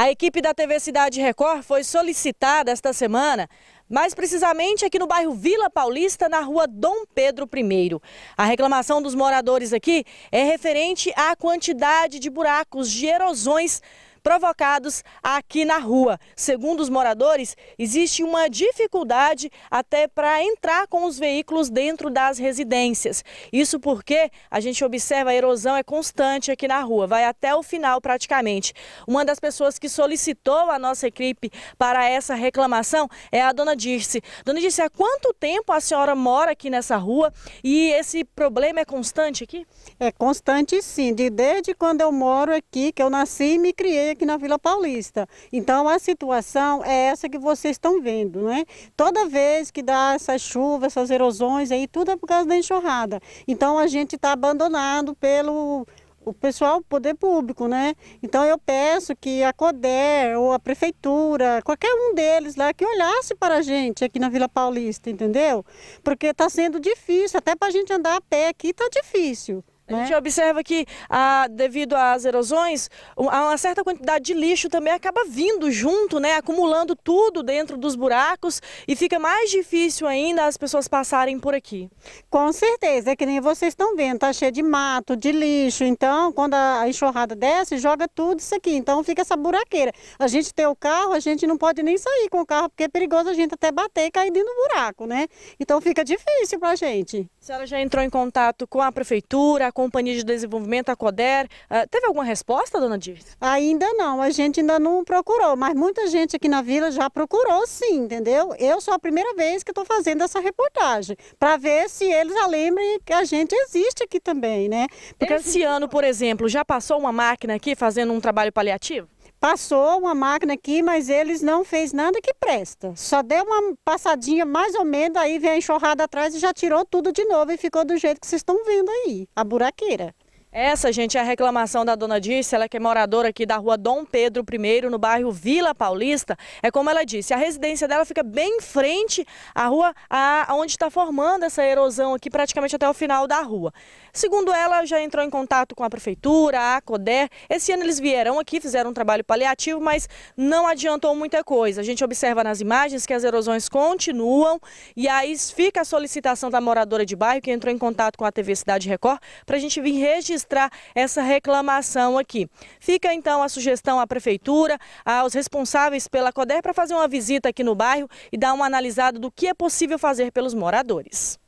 A equipe da TV Cidade Record foi solicitada esta semana, mais precisamente aqui no bairro Vila Paulista, na rua Dom Pedro I. A reclamação dos moradores aqui é referente à quantidade de buracos, de erosões provocados aqui na rua. Segundo os moradores, existe uma dificuldade até para entrar com os veículos dentro das residências. Isso porque a gente observa a erosão é constante aqui na rua, vai até o final praticamente. Uma das pessoas que solicitou a nossa equipe para essa reclamação é a dona Dirce. Dona Dirce, há quanto tempo a senhora mora aqui nessa rua e esse problema é constante aqui? É constante sim, de desde quando eu moro aqui, que eu nasci e me criei aqui na Vila Paulista. Então a situação é essa que vocês estão vendo, né? Toda vez que dá essas chuvas, essas erosões aí, tudo é por causa da enxurrada. Então a gente está abandonado pelo o pessoal, o poder público, né? Então eu peço que a CODER ou a prefeitura, qualquer um deles lá, que olhasse para a gente aqui na Vila Paulista, entendeu? Porque está sendo difícil, até para a gente andar a pé aqui está difícil. A gente né? observa que, ah, devido às erosões, uma certa quantidade de lixo também acaba vindo junto, né, acumulando tudo dentro dos buracos e fica mais difícil ainda as pessoas passarem por aqui. Com certeza, é que nem vocês estão vendo, tá cheio de mato, de lixo, então quando a enxurrada desce, joga tudo isso aqui, então fica essa buraqueira. A gente tem o carro, a gente não pode nem sair com o carro, porque é perigoso a gente até bater e cair dentro do buraco, né? Então fica difícil pra gente. A senhora já entrou em contato com a prefeitura, Companhia de Desenvolvimento, a CODER. Uh, teve alguma resposta, dona Dirce? Ainda não, a gente ainda não procurou, mas muita gente aqui na vila já procurou sim, entendeu? Eu sou a primeira vez que estou fazendo essa reportagem, para ver se eles já lembrem que a gente existe aqui também, né? Porque esse ano, por exemplo, já passou uma máquina aqui fazendo um trabalho paliativo? Passou uma máquina aqui, mas eles não fez nada que presta. Só deu uma passadinha mais ou menos, aí vem a enxurrada atrás e já tirou tudo de novo e ficou do jeito que vocês estão vendo aí, a buraqueira. Essa, gente, é a reclamação da dona Dirce, ela que é moradora aqui da rua Dom Pedro I, no bairro Vila Paulista. É como ela disse, a residência dela fica bem em frente à rua a, onde está formando essa erosão aqui, praticamente até o final da rua. Segundo ela, já entrou em contato com a prefeitura, a CODER. Esse ano eles vieram aqui, fizeram um trabalho paliativo, mas não adiantou muita coisa. A gente observa nas imagens que as erosões continuam e aí fica a solicitação da moradora de bairro que entrou em contato com a TV Cidade Record para a gente vir registrar registrar essa reclamação aqui. Fica então a sugestão à prefeitura, aos responsáveis pela CODER para fazer uma visita aqui no bairro e dar uma analisada do que é possível fazer pelos moradores.